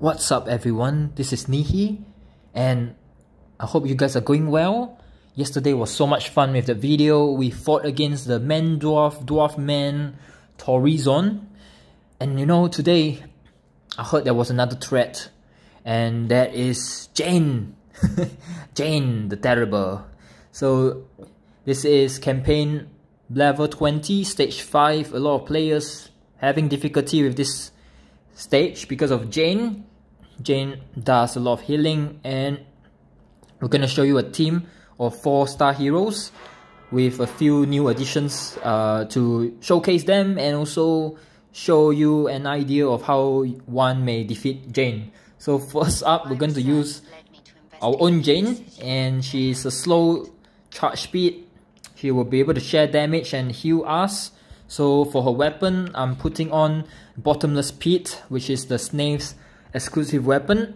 What's up everyone? This is Nehe and I hope you guys are going well. Yesterday was so much fun with the video. We fought against the man dwarf, dwarf man, Torizon. And you know, today I heard there was another threat and that is Jane. Jane the Terrible. So this is campaign level 20, stage 5. A lot of players having difficulty with this stage because of Jane. Jane does a lot of healing and we're going to show you a team of 4 star heroes with a few new additions uh, to showcase them and also show you an idea of how one may defeat Jane. So first up we're going to use our own Jane and she's a slow charge speed. She will be able to share damage and heal us. So for her weapon I'm putting on Bottomless Pit which is the Snape's exclusive weapon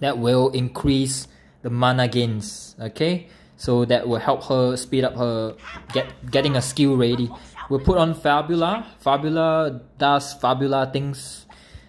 that will increase the mana gains okay? So that will help her speed up her get getting a skill ready. We'll put on Fabula. Fabula does Fabula things.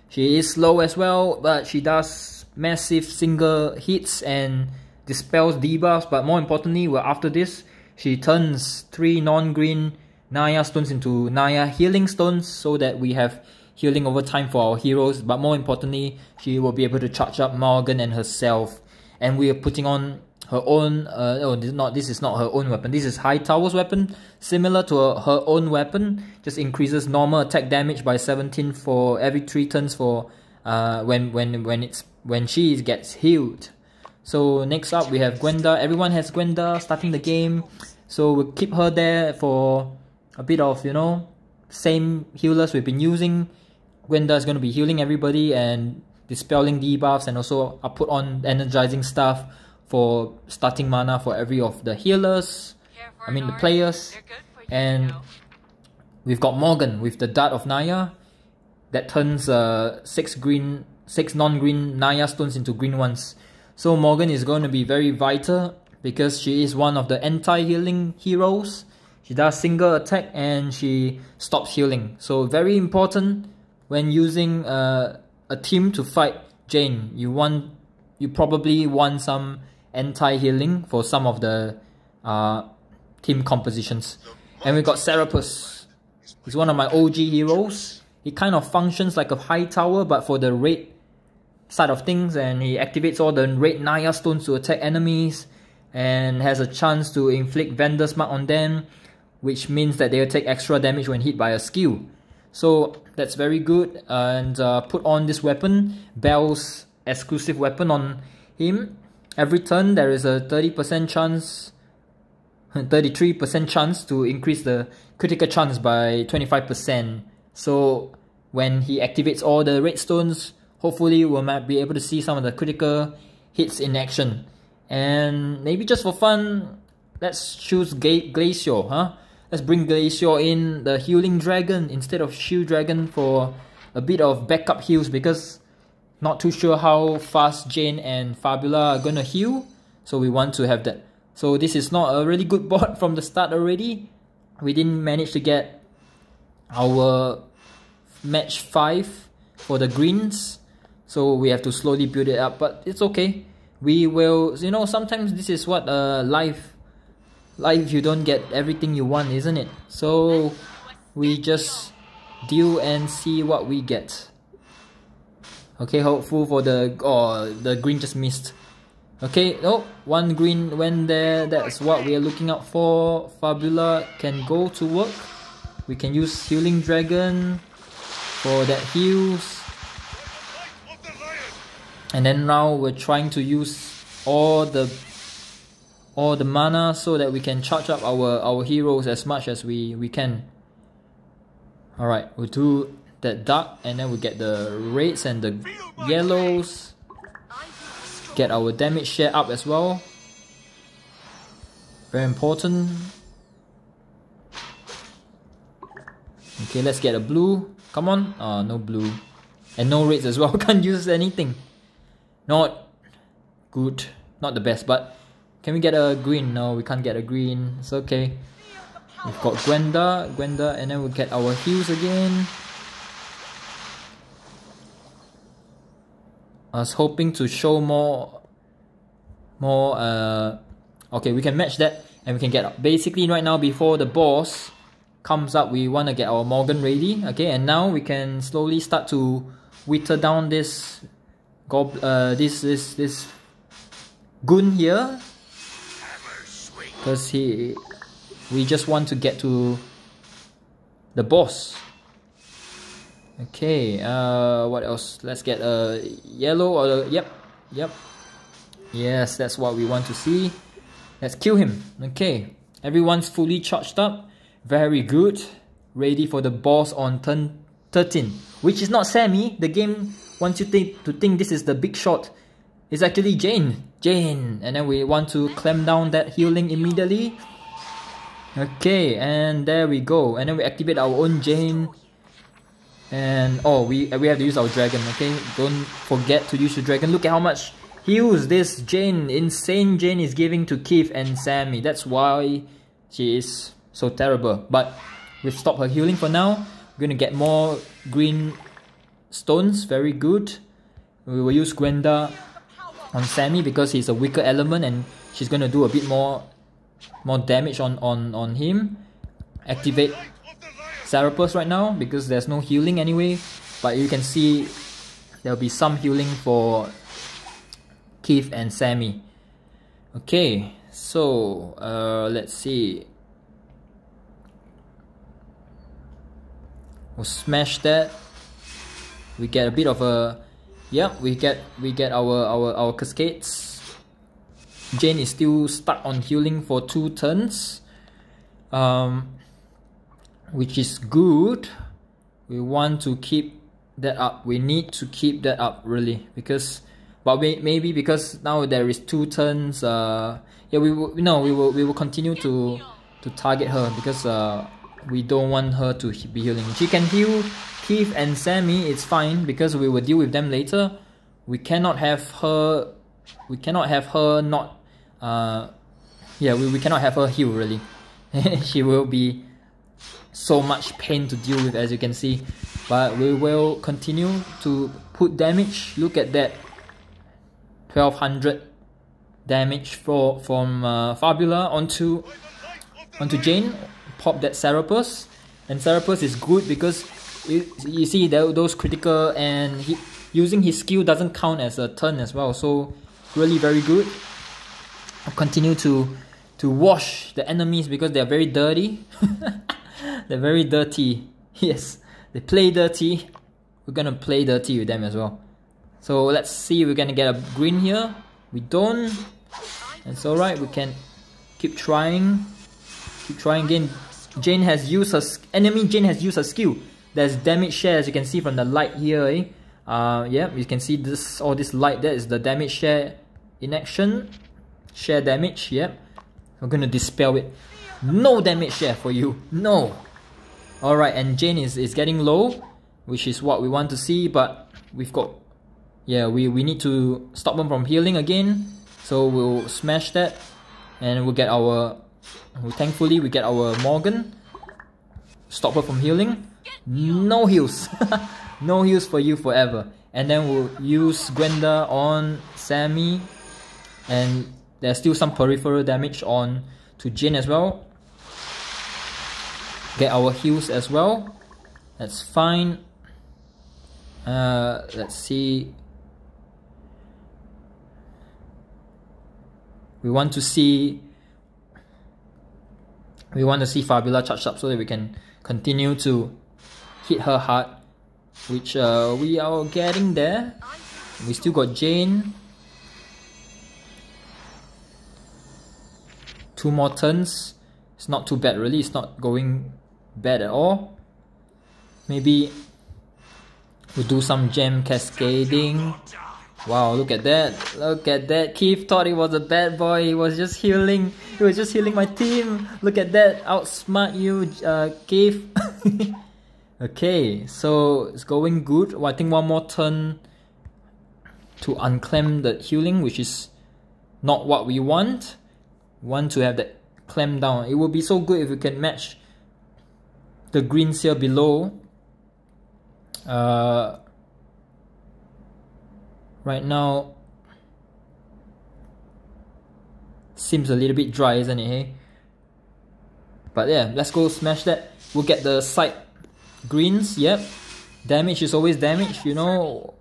She is slow as well but she does massive single hits and dispels debuffs. But more importantly well after this she turns three non-green Naya stones into Naya healing stones so that we have healing over time for our heroes, but more importantly, she will be able to charge up Morgan and herself. And we are putting on her own, uh, oh, this is, not, this is not her own weapon, this is Hightower's weapon, similar to her, her own weapon, just increases normal attack damage by 17 for every 3 turns for uh, when, when, when, it's, when she gets healed. So next up we have Gwenda, everyone has Gwenda starting the game, so we'll keep her there for a bit of, you know, same healers we've been using Gwenda is going to be healing everybody and dispelling debuffs and also I put on energizing stuff for starting mana for every of the healers, I mean the players. And we've got Morgan with the Dart of Naya that turns uh, six green, six non-green Naya stones into green ones. So Morgan is going to be very vital because she is one of the anti-healing heroes. She does single attack and she stops healing. So very important when using uh, a team to fight Jane, you want you probably want some anti-healing for some of the uh, team compositions. And we've got Serapus. He's one of my OG heroes. He kind of functions like a high tower, but for the red side of things, and he activates all the red Naya stones to attack enemies, and has a chance to inflict Vendor's Mark on them, which means that they'll take extra damage when hit by a skill. So that's very good. And uh, put on this weapon, Bell's exclusive weapon on him. Every turn there is a 30% chance, 33% chance to increase the critical chance by 25%. So when he activates all the redstones, hopefully we might be able to see some of the critical hits in action. And maybe just for fun, let's choose Glacior, huh? Let's bring Glacior in the Healing Dragon instead of Shield Dragon for a bit of backup heals because not too sure how fast Jane and Fabula are gonna heal. So we want to have that. So this is not a really good board from the start already. We didn't manage to get our match 5 for the greens. So we have to slowly build it up. But it's okay. We will, you know, sometimes this is what uh, life life you don't get everything you want isn't it? So we just deal and see what we get. Okay hopeful for the oh the green just missed. Okay no one green went there. That's what we are looking out for. Fabula can go to work. We can use healing dragon for that heals. And then now we're trying to use all the all the mana so that we can charge up our, our heroes as much as we, we can. Alright, we'll do that dark and then we get the reds and the yellows. Get our damage share up as well. Very important. Okay, let's get a blue. Come on. Oh, no blue. And no reds as well. Can't use anything. Not good. Not the best, but can we get a green? No, we can't get a green. It's okay. We've got Gwenda, Gwenda, and then we get our heals again. I was hoping to show more, more, uh, okay, we can match that and we can get up. Basically right now before the boss comes up, we want to get our Morgan ready, okay, and now we can slowly start to whittle down this gob uh, this, this, this goon here because he we just want to get to the boss. Okay uh what else? Let's get a yellow or the, yep yep. Yes that's what we want to see. Let's kill him. Okay everyone's fully charged up. Very good. Ready for the boss on turn 13 which is not Sammy. The game wants you to think this is the big shot it's actually Jane. Jane. And then we want to clamp down that healing immediately. Okay and there we go. And then we activate our own Jane. And oh we we have to use our dragon okay? Don't forget to use your dragon. Look at how much heals this Jane. Insane Jane is giving to Keith and Sammy. That's why she is so terrible. But we've stopped her healing for now. We're gonna get more green stones. Very good. We will use Gwenda on Sammy because he's a weaker element and she's gonna do a bit more more damage on on on him. Activate Serapus right now because there's no healing anyway but you can see there'll be some healing for Keith and Sammy. Okay so uh, let's see. We'll smash that. We get a bit of a Yep, we get we get our our our cascades. Jane is still stuck on healing for two turns, um, which is good. We want to keep that up. We need to keep that up really because, but maybe because now there is two turns. Uh, yeah, we will no we will we will continue to to target her because uh we don't want her to be healing. She can heal Keith and Sammy, it's fine because we will deal with them later. We cannot have her, we cannot have her not, uh, yeah, we, we cannot have her heal really. she will be so much pain to deal with as you can see. But we will continue to put damage. Look at that, 1200 damage for from uh, Fabula onto onto Jane. Pop that Serapus, and Serapus is good because you, you see that those critical and he, using his skill doesn't count as a turn as well. So really very good. I'll continue to to wash the enemies because they're very dirty. They're very dirty. Yes they play dirty. We're gonna play dirty with them as well. So let's see we're gonna get a green here. We don't. It's alright. We can keep trying. Keep trying again Jane has used her enemy Jane has used her skill. There's damage share as you can see from the light here eh? uh, yeah you can see this all this light that is the damage share in action. Share damage yep. I'm gonna dispel it. No damage share for you. No. Alright and Jane is, is getting low which is what we want to see but we've got yeah we, we need to stop them from healing again. So we'll smash that and we'll get our thankfully we get our Morgan stop her from healing. No heals. No heals for you forever. And then we'll use Gwenda on Sammy. And there's still some peripheral damage on to Jin as well. Get our heals as well. That's fine. Uh, let's see. We want to see we want to see Fabula charged up so that we can continue to hit her hard, which uh, we are getting there. We still got Jane. Two more turns. It's not too bad really, it's not going bad at all. Maybe we'll do some gem cascading. Wow, look at that. Look at that. Keith thought he was a bad boy. He was just healing. He was just healing my team. Look at that. Outsmart you, uh, Keith. Okay, so it's going good. Well, I think one more turn to unclamp the healing, which is not what we want. We want to have that clamp down. It would be so good if we can match the greens here below. Uh, Right now, seems a little bit dry, isn't it? Hey? But yeah, let's go smash that. We'll get the side greens. Yep, damage is always damage. You know.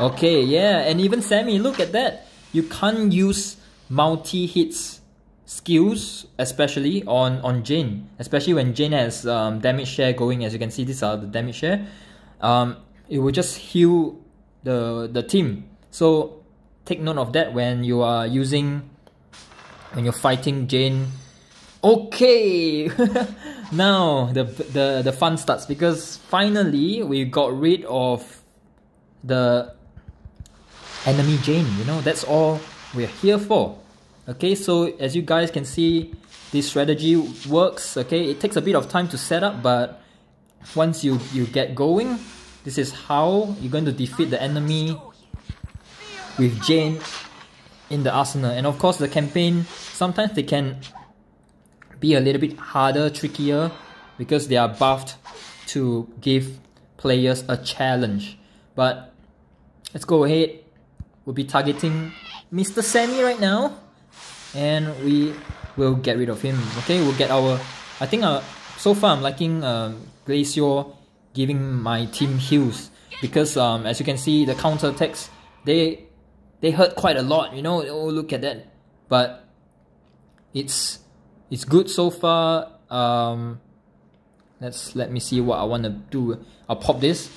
Okay, yeah, and even Sammy, look at that. You can't use multi hits skills, especially on on Jane, especially when Jane has um, damage share going. As you can see, these are the damage share. Um, it will just heal the the team. So take note of that when you are using when you're fighting Jane. Okay, now the the the fun starts because finally we got rid of the enemy Jane. You know that's all we're here for. Okay, so as you guys can see, this strategy works. Okay, it takes a bit of time to set up, but once you you get going, this is how you're going to defeat the enemy with Jane in the arsenal. And of course, the campaign sometimes they can be a little bit harder, trickier because they are buffed to give players a challenge. But let's go ahead. We'll be targeting Mr. Sammy right now, and we will get rid of him. Okay, we'll get our. I think uh, so far I'm liking uh, Glacior giving my team heals because um, as you can see the counter attacks they they hurt quite a lot you know oh look at that. But it's it's good so far. Um, let's let me see what I want to do. I'll pop this.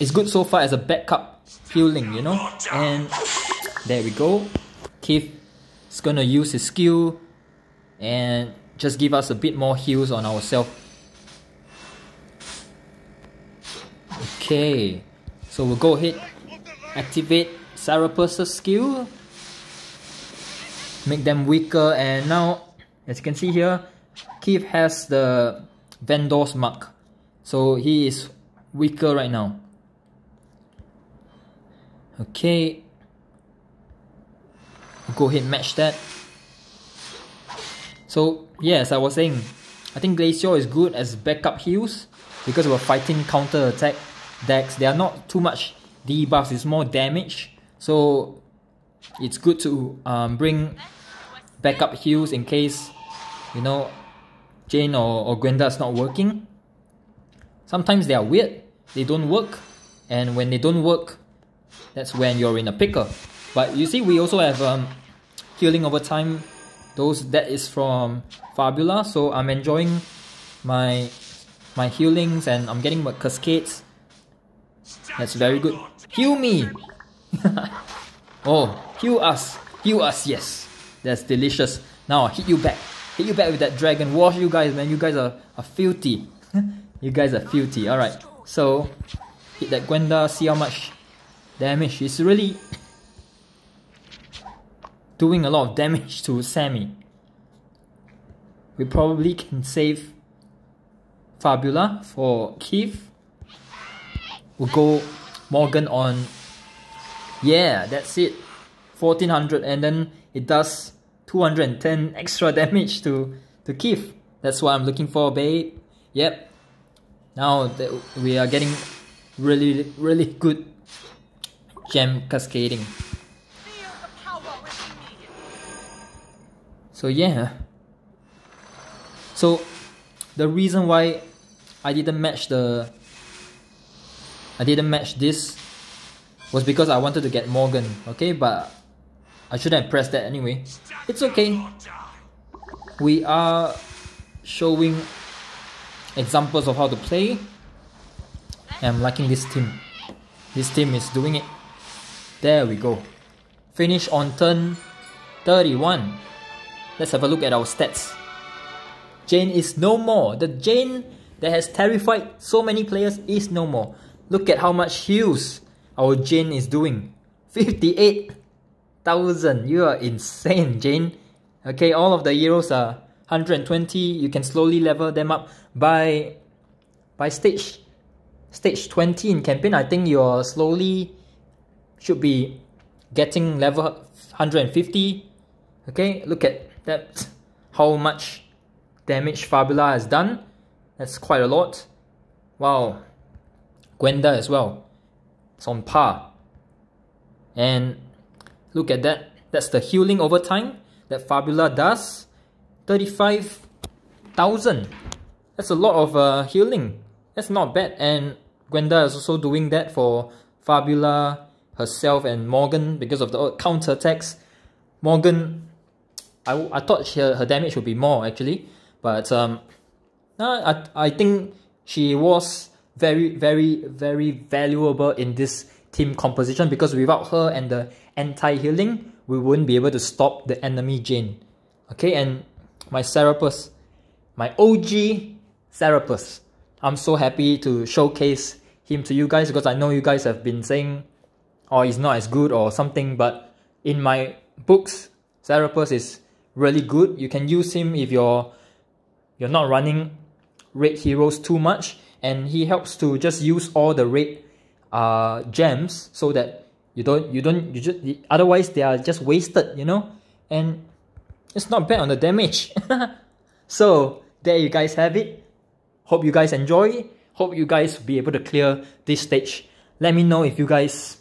It's good so far as a backup healing you know? And there we go. Keith is gonna use his skill and just give us a bit more heals on ourselves Okay, so we'll go ahead, activate Serapus's skill, make them weaker, and now, as you can see here, Keith has the Vendor's mark, so he is weaker right now. Okay, go ahead match that. So, yes, I was saying, I think Glacior is good as backup heals because we're fighting counter attack decks. They are not too much debuffs, it's more damage. So it's good to um, bring backup heals in case, you know, Jane or, or Gwenda is not working. Sometimes they are weird, they don't work, and when they don't work, that's when you're in a pickle. But you see, we also have um, healing over time. Those that is from Fabula, so I'm enjoying my my healings and I'm getting my cascades that's very good. Heal me! oh, heal us. Heal us, yes. That's delicious. Now I'll hit you back. Hit you back with that dragon. Wash you guys, man. You guys are, are filthy. you guys are filthy. Alright. So, hit that Gwenda. See how much damage. She's really doing a lot of damage to Sammy. We probably can save Fabula for Keith we'll go Morgan on yeah that's it. 1400 and then it does 210 extra damage to to Keith. That's what I'm looking for babe. Yep. Now that we are getting really really good gem cascading. So yeah. So the reason why I didn't match the I didn't match this was because I wanted to get Morgan, okay? But I shouldn't have pressed that anyway. It's okay. We are showing examples of how to play. I'm liking this team. This team is doing it. There we go. Finish on turn 31. Let's have a look at our stats. Jane is no more. The Jane that has terrified so many players is no more. Look at how much heals our Jane is doing. 58,000. You are insane, Jane. Okay, all of the heroes are 120. You can slowly level them up by by stage stage 20 in campaign. I think you're slowly should be getting level 150. Okay, look at that. How much damage Fabula has done. That's quite a lot. Wow, Gwenda as well. It's on par. And look at that. That's the healing over time that Fabula does. 35,000. That's a lot of uh, healing. That's not bad. And Gwenda is also doing that for Fabula herself and Morgan because of the counter attacks. Morgan, I, I thought she, her damage would be more actually, but um, I, I think she was very, very, very valuable in this team composition because without her and the anti-healing, we wouldn't be able to stop the enemy Jane. Okay, and my Serapus, my OG Serapus. I'm so happy to showcase him to you guys because I know you guys have been saying, oh, he's not as good or something, but in my books, Serapus is really good. You can use him if you're you're not running red heroes too much and he helps to just use all the red uh, gems so that you don't you don't you just otherwise they are just wasted you know and it's not bad on the damage so there you guys have it hope you guys enjoy hope you guys be able to clear this stage let me know if you guys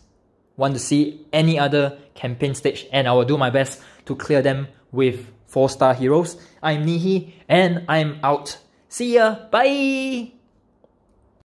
want to see any other campaign stage and I will do my best to clear them with 4 star heroes. I'm Nehe and I'm out. See ya, bye!